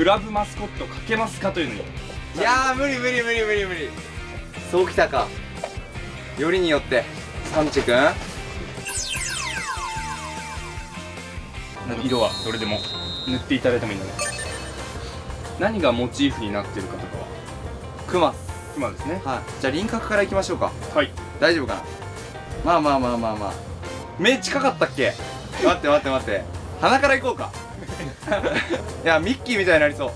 クラブマスコットかけますかというのに。いやー無理無理無理無理無理。そうきたか。よりによって。サンチくん色はどれでも塗っていただいてもいいので。何がモチーフになってるかとかは？クマクマですね。はい。じゃあ輪郭からいきましょうか。はい。大丈夫かな？まあまあまあまあまあ。目近かったっけ？待って待って待って。鼻からいこうかいやミッキーみたいになりそう。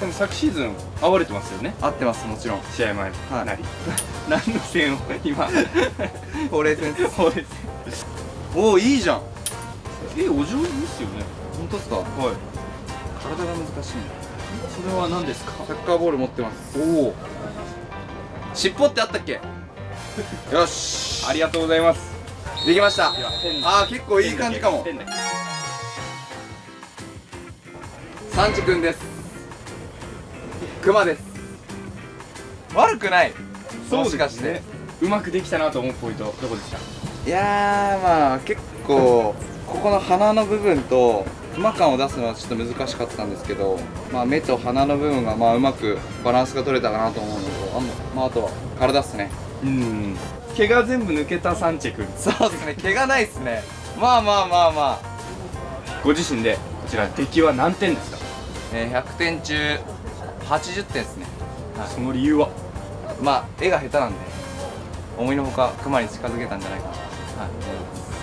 でも昨シーズン会われてますよね。合ってますもちろん。試合前はり何の線を今。ほうれい線です。そうですおおいいじゃん。えお上手ですよね。本当っすか？はい。体が難しい。それは何ですか？サッカーボール持ってます。おお尻尾ってあったっけ？よし。ありがとうございます。できました。あー結構いい感じかもペンチくんです。クマです。悪くない。もしかして。うまくできたなと思うポイントどこでした？いやーまあ結構 ここの鼻の部分とクマ感を出すのはちょっと難しかったんですけど、まあ、目と鼻の部分がまあうまくバランスが取れたかなと思うのとあ,、まあ、あとは体っすね。うん。毛が全部抜けたサンチェ君。そうですね。毛がないっすね。まあまあまあまあ、ご自身でこちら出来は何点ですか、えー、100点中80点ですね。はい。その理由は？まあ絵が下手なんで思いのほかクマに近づけたんじゃないかな。と、はい、思います